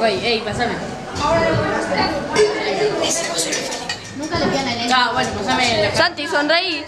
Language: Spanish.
Rey, ey, pasame. Nunca le pidan a Elena. Ah, bueno, pasame la Santi, sonreí.